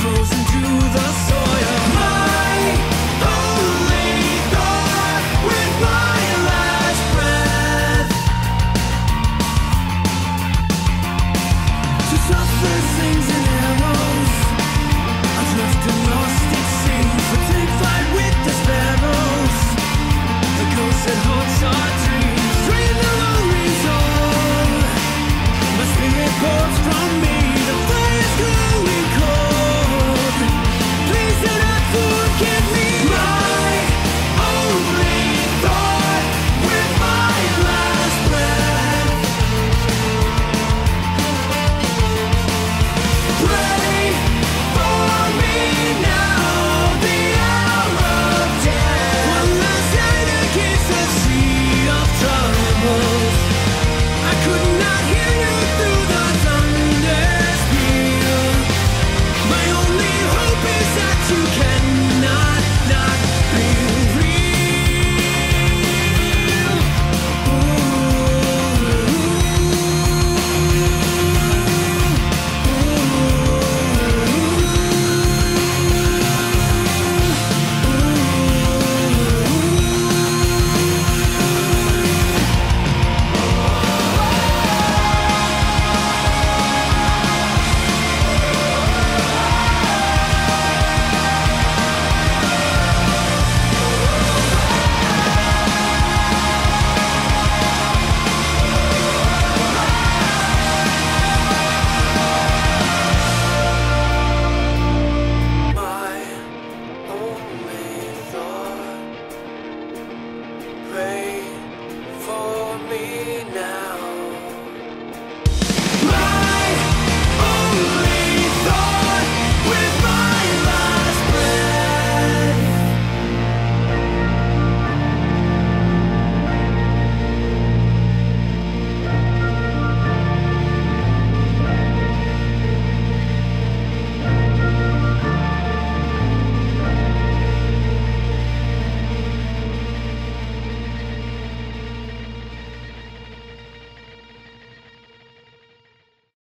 frozen to the soul.